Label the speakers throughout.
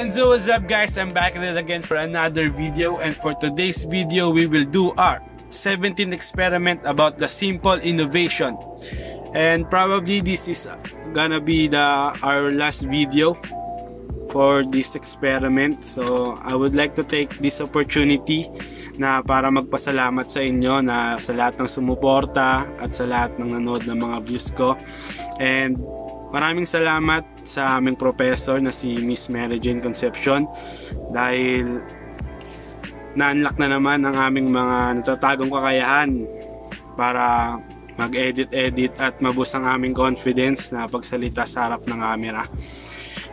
Speaker 1: And so what's up guys, I'm back at it again for another video and for today's video we will do our 17 experiment about the simple innovation. And probably this is gonna be the our last video for this experiment. So I would like to take this opportunity na para magpasalamat sa inyo na sa lahat ng sumuporta at sa lahat ng nanood ng mga views ko. And Maraming salamat sa aming professor na si Miss Mary Jane Concepcion dahil na-unlock na naman ang aming mga natatagong kakayahan para mag-edit-edit at mabus ang aming confidence na pagsalita sa harap ng camera.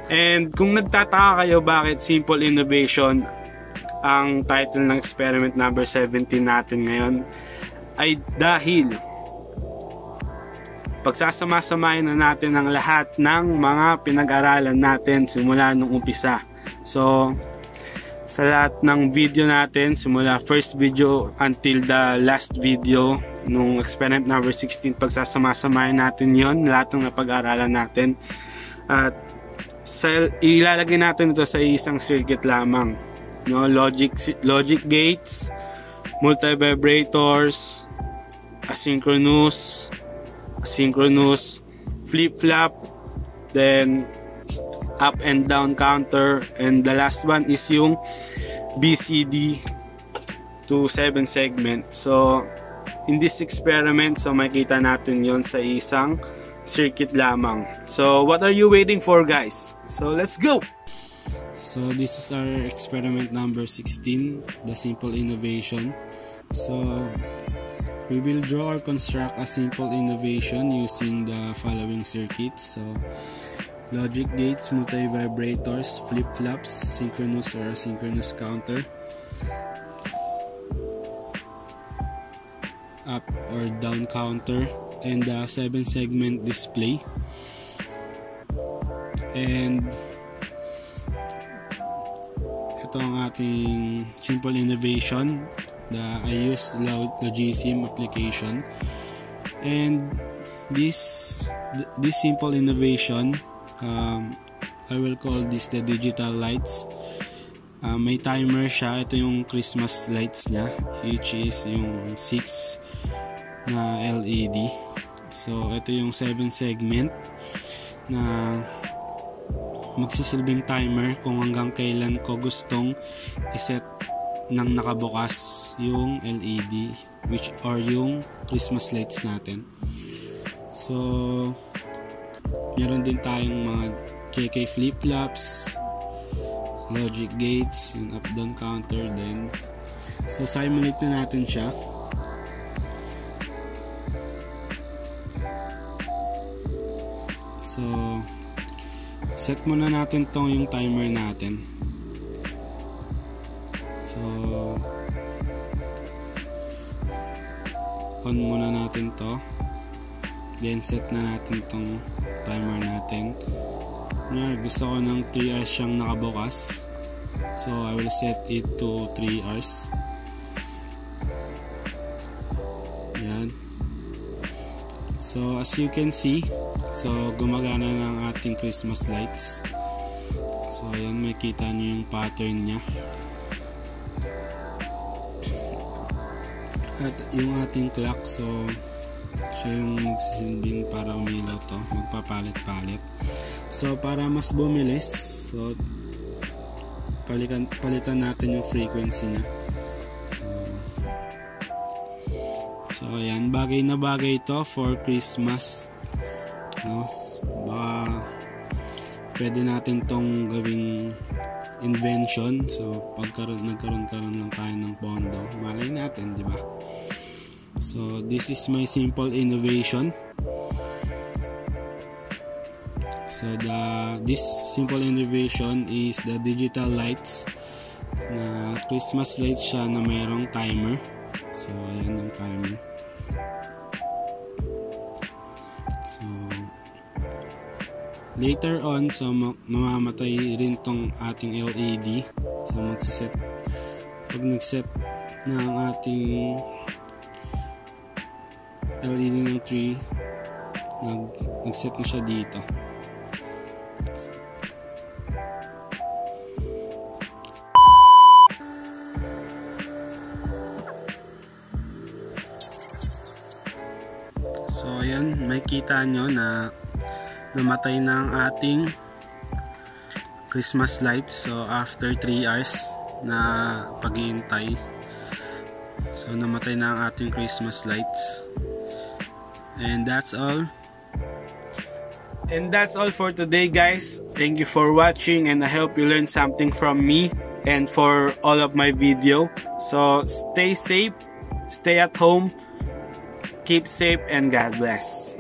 Speaker 1: And kung nagtataka kayo bakit Simple Innovation ang title ng experiment number 17 natin ngayon ay dahil pagsasama-samahin na natin ang lahat ng mga pinag-aralan natin simula nung umpisa. So, sa lahat ng video natin, simula first video until the last video nung experiment number 16, pagsasama-samahin natin yon lahat ng napag-aralan natin. At sa, ilalagay natin ito sa isang circuit lamang. No, logic, logic gates, multivibrators, asynchronous, synchronous, flip-flop, then up and down counter, and the last one is yung BCD to 7 segment. So, in this experiment, so makita natin yon sa isang circuit lamang. So, what are you waiting for guys? So, let's go! So, this is our experiment number 16, the simple innovation. So, We will draw or construct a simple innovation using the following circuits. So, logic gates, multivibrators, flip-flops, synchronous or asynchronous counter, up or down counter, and the 7 segment display. And ito ang ating simple innovation the I use Logisim application. And this this simple innovation um, I will call this the digital lights. Uh, may timer siya. Ito yung Christmas lights niya which is yung 6 na LED so ito yung 7 segment na magsisilbing timer kung hanggang kailan ko gustong iset nang nakabukas yung LED which are yung Christmas lights natin. So, meron din tayong mga KK flip-flops, logic gates, yung up-down counter din. So, simulate na natin siya. So, set muna natin tong yung timer natin. So, on muna natin to. Then, set na natin tong timer natin. Ngayon, gusto ko ng 3 hours siyang nakabukas. So, I will set it to 3 hours. Yan. So, as you can see, so, gumagana ng ating Christmas lights. So, ayan, makita nyo yung pattern niya. Yung ating clock so siya yung nagsisilbing para umilaw to. Magpapalit-palit. So para mas bumilis so palitan, palitan natin yung frequency niya. So so ayan. Bagay na bagay to for Christmas. No? Baka pwede natin tong gawing invention. So pagkaroon nagkaroon karoon lang tayo ng pondo. Malay natin di ba? So this is my simple innovation. So the this simple innovation is the digital lights. Na Christmas lights siya na mayroong timer. So ayan yung timer. So Later on, so mamamatay rin tong ating LED. So magsiset, pag nagset na ang ating LED ng 3, nag, nagset na siya dito. So ayan, makita nyo na namatay na ang ating Christmas lights. So after 3 hours na paghihintay. So namatay na ang ating Christmas lights. And that's all. And that's all for today guys. Thank you for watching and I hope you learned something from me and for all of my video. So stay safe, stay at home, keep safe and God bless.